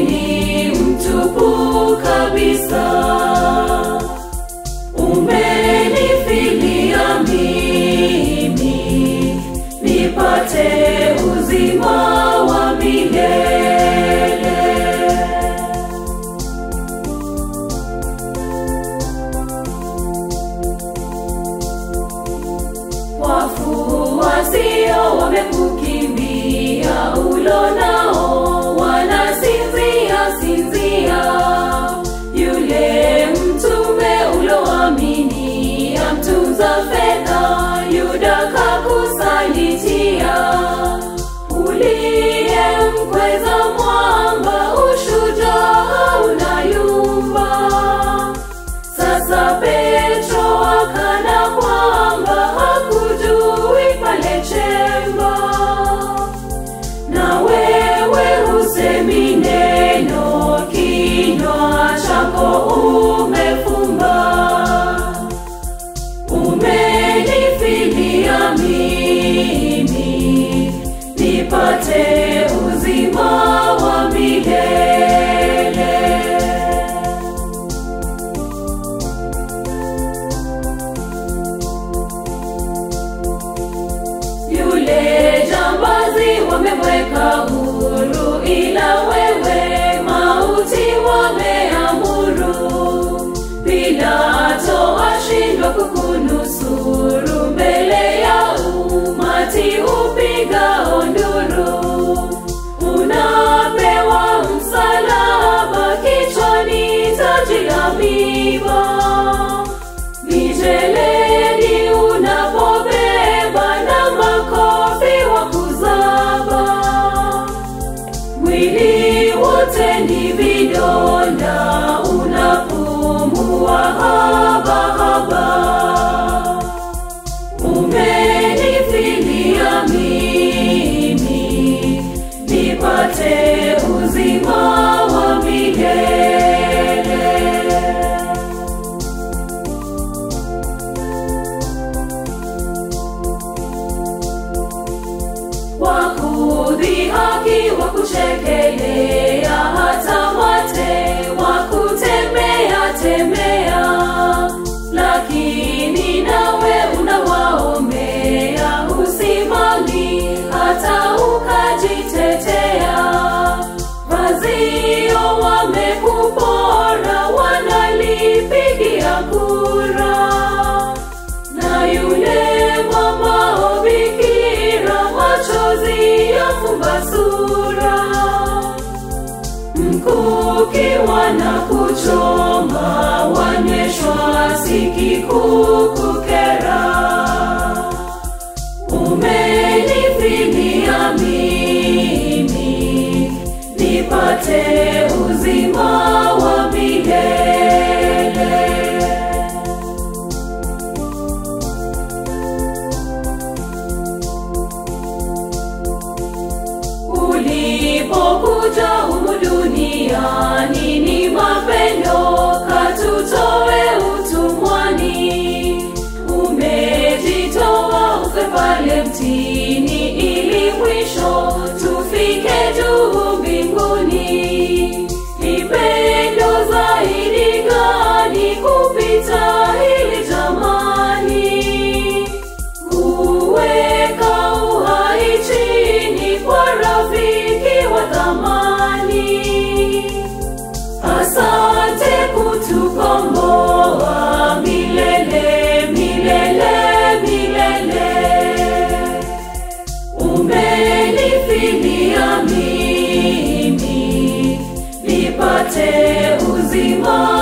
ni mtupu kabisa. Umenifilia mimi nipate uzima wa milele. Wafu wasio wamekukimbia ulo nao the big yule jambazi wamemweka huru ila wewe mauti wameamuru. Pilato ashindwa kukunusuru mbele ya umati upigao nduru unapewa msalaba kichwani taji la miiba, mijeledi ni vidonda unapumua habahaba umenifilia mimi nipate uzima wa milele. Wakudhihaki wakushekelea usimami hata ukajitetea vazio wamekupora wanalipigia kura. Na yule mama bikira machozi yafumba sura. Mkuki wanakuchoma wanyeshwa sikikukukera 你说。chini ya mimi nipate uzima.